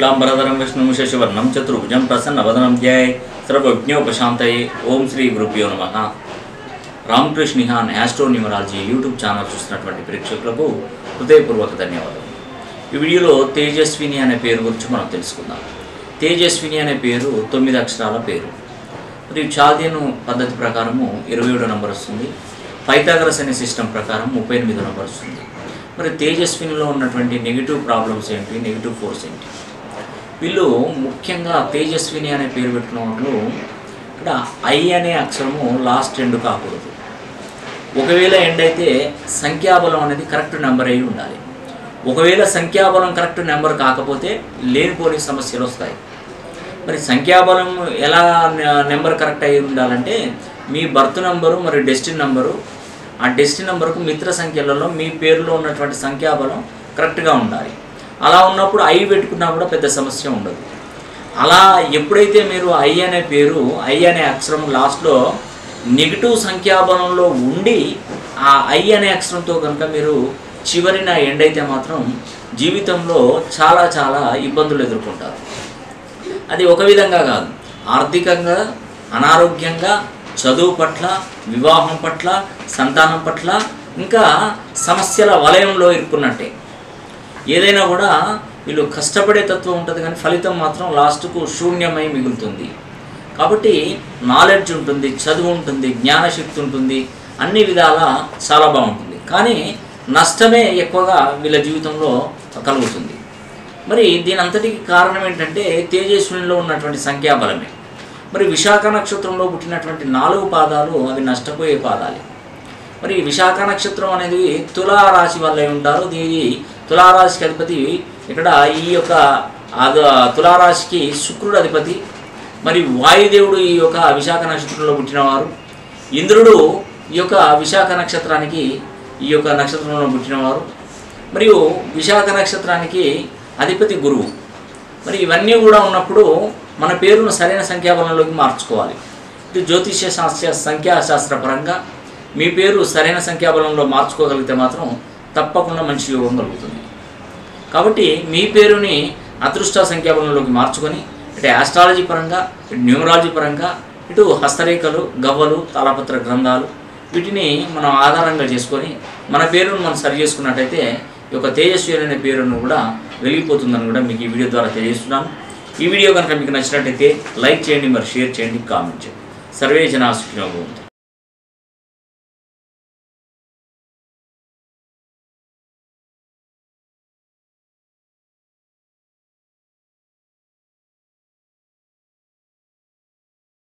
శుక్లాంబరధరం విష్ణు శశివర్ణం చతుర్భుజం ప్రసన్నవదనం ధ్యాయ సర్వజ్ఞోపశాంతయే ఓం శ్రీ గురుభ్యో నమ Ramakrishna Nihan astro numerology YouTube channel చూసినటువంటి ప్రేక్షకులకు హృదయపూర్వక ధన్యవాదాలు ఈ వీడియోలో తేజస్విని అనే పేరు గురించి మనం తెలుసుకుందాం. తేజస్విని అనే పేరు తొమ్మిది అక్షరాల పేరు. మరియు చాదియను పద్ధతి ప్రకారము ఇరవై ఏడో నంబర్ వస్తుంది. పైథాగరస్ అనే సిస్టమ్ ప్రకారం ముప్పై ఎనిమిదో నంబర్ వస్తుంది. మరి తేజస్వినిలో ఉన్నటువంటి నెగిటివ్ ప్రాబ్లమ్స్ ఏంటి? నెగిటివ్ ఫోర్స్ ఏంటి? వీళ్ళు ముఖ్యంగా తేజస్విని అనే పేరు పెట్టిన వాళ్ళు ఇక్కడ ఐ అనే అక్షరము లాస్ట్ ఎండ్ కాకూడదు. ఒకవేళ ఎండ్ అయితే సంఖ్యాబలం అనేది కరెక్ట్ నెంబర్ అయి ఉండాలి. ఒకవేళ సంఖ్యాబలం కరెక్ట్ నెంబర్ కాకపోతే లేనిపోని సమస్యలు వస్తాయి. మరి సంఖ్యాబలం ఎలా నెంబర్ కరెక్ట్ అయి ఉండాలంటే మీ బర్త్ నెంబరు మరి డెస్టిన్ నెంబరు ఆ డెస్టిన్ నెంబర్కు మిత్ర సంఖ్యలలో మీ పేరులో ఉన్నటువంటి సంఖ్యాబలం కరెక్ట్గా ఉండాలి. అలా ఉన్నప్పుడు ఐ పెట్టుకున్నా కూడా పెద్ద సమస్య ఉండదు. అలా ఎప్పుడైతే మీరు ఐ అనే పేరు ఐ అనే అక్షరం లాస్ట్లో నెగిటివ్ సంఖ్యాబలంలో ఉండి ఆ ఐ అనే అక్షరంతో కనుక మీరు చివరిన ఎండ్ అయితే మాత్రం జీవితంలో చాలా చాలా ఇబ్బందులు ఎదుర్కొంటారు. అది ఒక విధంగా కాదు. ఆర్థికంగా అనారోగ్యంగా చదువు పట్ల వివాహం పట్ల సంతానం పట్ల ఇంకా సమస్యల వలయంలో ఇరుక్కున్నట్టే. ఏదైనా కూడా వీళ్ళు కష్టపడే తత్వం ఉంటుంది కానీ ఫలితం మాత్రం లాస్ట్కు శూన్యమై మిగులుతుంది. కాబట్టి నాలెడ్జ్ ఉంటుంది చదువు ఉంటుంది జ్ఞానశక్తి ఉంటుంది అన్ని విధాల చాలా బాగుంటుంది. కానీ నష్టమే ఎక్కువగా వీళ్ళ జీవితంలో కలుగుతుంది. మరి దీని అంతటికి కారణం ఏంటంటే తేజస్వినిలో ఉన్నటువంటి సంఖ్యాబలమే. మరి విశాఖ నక్షత్రంలో పుట్టినటువంటి నాలుగు పాదాలు అవి నష్టపోయే పాదాలే. మరి విశాఖ నక్షత్రం అనేది తులారాశి వల్ల ఉంటారు. దీని తులారాశికి అధిపతి ఇక్కడ ఈ యొక్క తులారాశికి శుక్రుడు అధిపతి. మరి వాయుదేవుడు ఈ యొక్క విశాఖ నక్షత్రంలో పుట్టినవారు. ఇంద్రుడు ఈ యొక్క విశాఖ నక్షత్రానికి ఈ యొక్క నక్షత్రంలో పుట్టినవారు. మరియు విశాఖ నక్షత్రానికి అధిపతి గురువు. మరి ఇవన్నీ కూడా ఉన్నప్పుడు మన పేరును సరైన సంఖ్యాబలంలోకి మార్చుకోవాలి. ఇది జ్యోతిష్య శాస్త్ర సంఖ్యాశాస్త్రపరంగా మీ పేరు సరైన సంఖ్యాబలంలో మార్చుకోగలిగితే మాత్రం తప్పకుండా మంచి యోగం కలుగుతుంది. కాబట్టి మీ పేరుని అదృష్ట సంఖ్యాబలంలోకి మార్చుకొని ఇటు ఆస్ట్రాలజీ పరంగా ఇటు న్యూమరాలజీ పరంగా ఇటు హస్తరేఖలు గవ్వలు తాళపత్ర గ్రంథాలు వీటిని మనం ఆధారంగా చేసుకొని మన పేరును మనం సరి చేసుకున్నట్టయితే ఈ యొక్క తేజస్వి అనే పేరును కూడా వెలిగిపోతుందని కూడా మీకు ఈ వీడియో ద్వారా తెలియజేస్తున్నాను. ఈ వీడియో కనుక మీకు నచ్చినట్టయితే లైక్ చేయండి మరి షేర్ చేయండి కామెంట్ చేయండి. సర్వే జనా సుఖినో